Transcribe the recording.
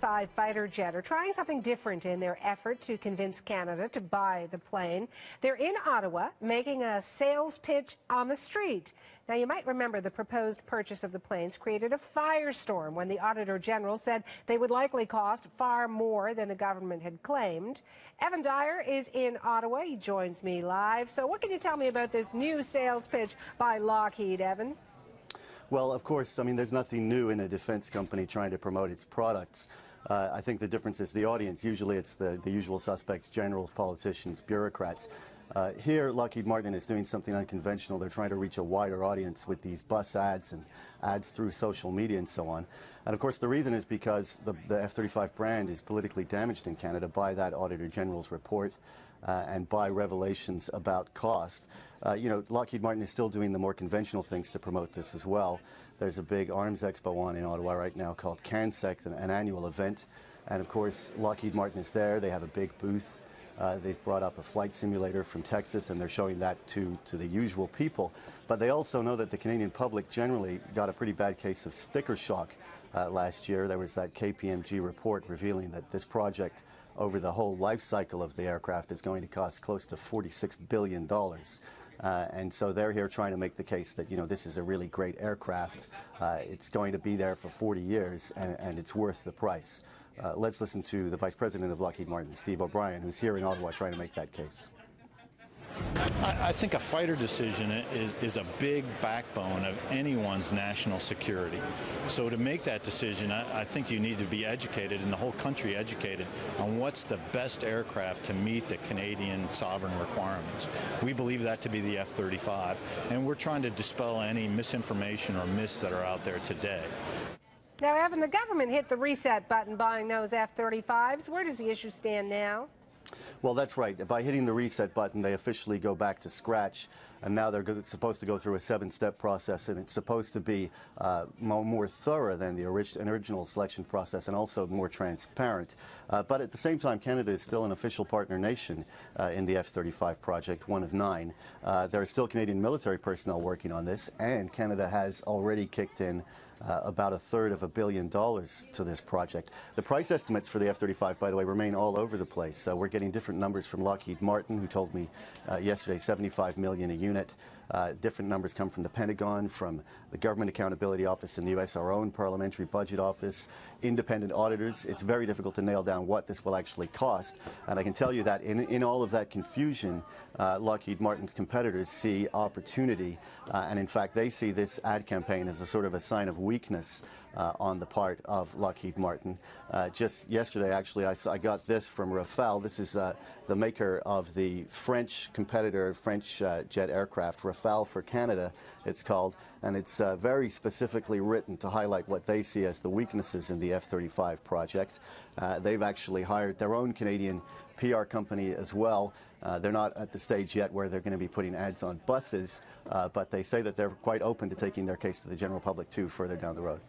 Five fighter jet are trying something different in their effort to convince Canada to buy the plane. They're in Ottawa making a sales pitch on the street. Now, you might remember the proposed purchase of the planes created a firestorm when the Auditor General said they would likely cost far more than the government had claimed. Evan Dyer is in Ottawa. He joins me live. So, what can you tell me about this new sales pitch by Lockheed, Evan? Well, of course, I mean, there's nothing new in a defense company trying to promote its products. Uh, I think the difference is the audience. Usually it's the, the usual suspects, generals, politicians, bureaucrats. Uh, here, Lockheed Martin is doing something unconventional. They're trying to reach a wider audience with these bus ads and ads through social media and so on. And of course, the reason is because the, the F-35 brand is politically damaged in Canada by that Auditor General's report uh, and by revelations about cost. Uh, you know, Lockheed Martin is still doing the more conventional things to promote this as well. There's a big arms expo on in Ottawa right now called CANSEC, an, an annual event. And of course, Lockheed Martin is there. They have a big booth. Uh, they've brought up a flight simulator from Texas, and they're showing that to, to the usual people. But they also know that the Canadian public generally got a pretty bad case of sticker shock uh, last year. There was that KPMG report revealing that this project over the whole life cycle of the aircraft is going to cost close to $46 billion. Uh, and so they're here trying to make the case that, you know, this is a really great aircraft. Uh, it's going to be there for 40 years and, and it's worth the price. Uh, let's listen to the Vice President of Lockheed Martin, Steve O'Bryan, who's here in Ottawa trying to make that case. I, I think a fighter decision is, is a big backbone of anyone's national security. So to make that decision, I, I think you need to be educated and the whole country educated on what's the best aircraft to meet the Canadian sovereign requirements. We believe that to be the F-35, and we're trying to dispel any misinformation or myths that are out there today. Now, Evan, the government hit the reset button buying those F-35s. Where does the issue stand now? Well, that's right. By hitting the reset button, they officially go back to scratch. And now they're supposed to go through a seven-step process, and it's supposed to be uh, more, thorough than the orig original selection process and also more transparent. Uh, but at the same time, Canada is still an official partner nation uh, in the F-35 project, one of nine. Uh, there are still Canadian military personnel working on this, and Canada has already kicked in uh, about a third of a billion dollars to this project. The price estimates for the F-35, by the way, remain all over the place. So we're getting different numbers from Lockheed Martin, who told me uh, yesterday 75 million a unit. Uh, different numbers come from the Pentagon, from the Government Accountability Office in the U.S., our own Parliamentary Budget Office, independent auditors. It's very difficult to nail down what this will actually cost. And I can tell you that in, in all of that confusion, uh, Lockheed Martin's competitors see opportunity. Uh, and in fact, they see this ad campaign as a sort of a sign of weakness uh, on the part of Lockheed Martin. Uh, just yesterday, actually, I, I, got this from Rafale. This is uh, the maker of the French competitor, French uh, jet aircraft, Rafale for Canada, it's called. And it's uh, very specifically written to highlight what they see as the weaknesses in the F-35 project. Uh, they've actually hired their own Canadian PR company as well. Uh, they're not at the stage yet where they're going to be putting ads on buses, uh, but they say that they're quite open to taking their case to the general public too further down the road.